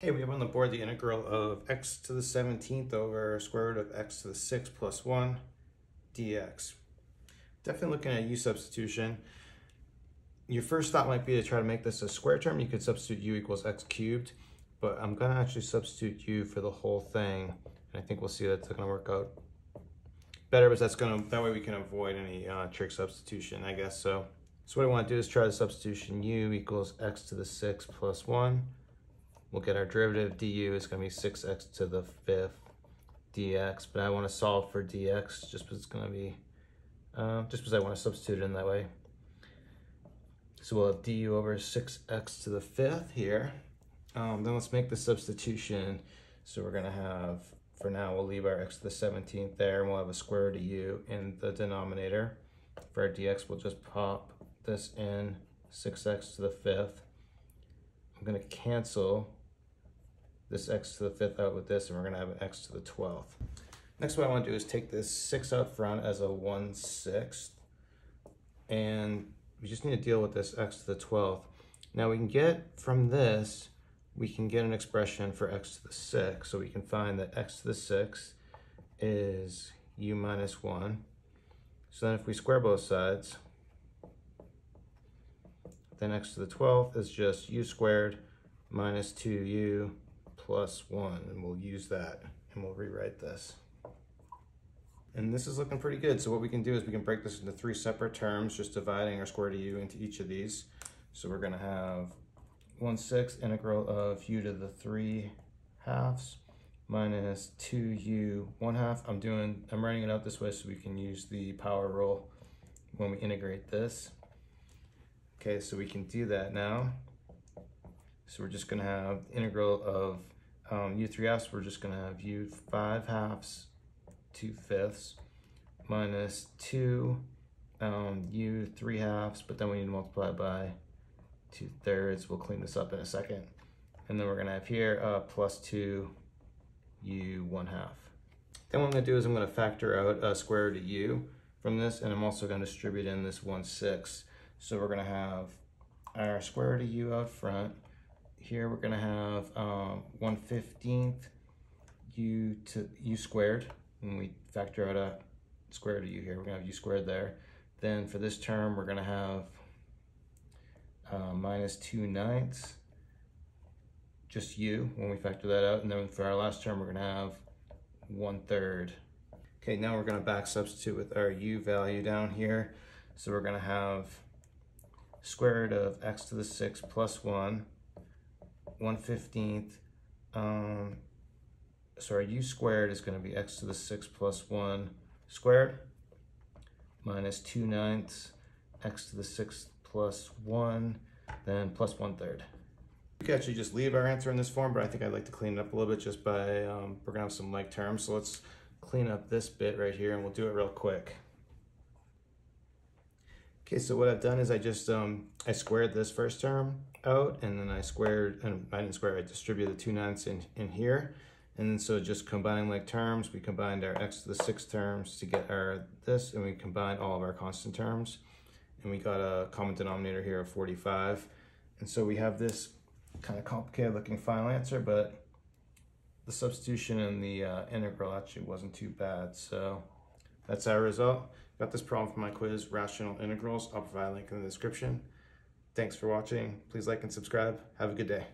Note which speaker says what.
Speaker 1: Okay, we have on the board the integral of x to the 17th over square root of x to the 6 plus 1 dx. Definitely looking at u substitution. Your first thought might be to try to make this a square term. You could substitute u equals x cubed, but I'm going to actually substitute u for the whole thing. And I think we'll see that that's going to work out better, but that's going to, that way we can avoid any uh, trig substitution, I guess. So, so what I want to do is try the substitution u equals x to the 6 plus 1 we'll get our derivative du is going to be 6x to the fifth dx, but I want to solve for dx just because it's going to be, uh, just because I want to substitute it in that way. So we'll have du over 6x to the fifth here. Um, then let's make the substitution. So we're going to have, for now, we'll leave our x to the 17th there, and we'll have a square root of u in the denominator. For our dx, we'll just pop this in 6x to the fifth. I'm going to cancel this x to the fifth out with this, and we're gonna have an x to the 12th. Next, what I wanna do is take this six out front as a 1 sixth, and we just need to deal with this x to the 12th. Now we can get from this, we can get an expression for x to the 6. So we can find that x to the 6 is u minus 1. So then if we square both sides, then x to the 12th is just u squared minus 2u plus one, and we'll use that, and we'll rewrite this. And this is looking pretty good. So what we can do is we can break this into three separate terms, just dividing our square to u into each of these. So we're gonna have 1 6 integral of u to the 3 halves minus 2u 1 half. I'm doing, I'm writing it out this way so we can use the power rule when we integrate this. Okay, so we can do that now. So we're just gonna have integral of um, U3 halves, we're just gonna have U5 halves, 2 fifths, minus 2 um, U3 halves, but then we need to multiply by 2 thirds. We'll clean this up in a second. And then we're gonna have here uh, plus 2 U1 half. Then what I'm gonna do is I'm gonna factor out a square root of U from this, and I'm also gonna distribute in this 1 6. So we're gonna have our square root of U out front, here we're gonna have um, 1 15th u to u squared. When we factor out a square root of u here, we're gonna have u squared there. Then for this term, we're gonna have uh, minus 2 ninths, just u when we factor that out. And then for our last term, we're gonna have 1 third. Okay, now we're gonna back substitute with our u value down here. So we're gonna have square root of x to the 6 plus 1 1 15th, um, sorry, u squared is going to be x to the 6 plus 1 squared minus 2 ninths, x to the 6 plus 1, then plus 1 third. We could actually just leave our answer in this form, but I think I'd like to clean it up a little bit just by, um, we're going to have some like terms. So let's clean up this bit right here and we'll do it real quick. Okay, so what I've done is I just, um, I squared this first term out and then I squared, and I didn't square, I distributed the two ninths in, in here. And so just combining like terms, we combined our x to the six terms to get our this, and we combined all of our constant terms. And we got a common denominator here of 45. And so we have this kind of complicated looking final answer, but the substitution and the uh, integral actually wasn't too bad. So that's our result. Got this problem for my quiz, Rational Integrals. I'll provide a link in the description. Thanks for watching. Please like and subscribe. Have a good day.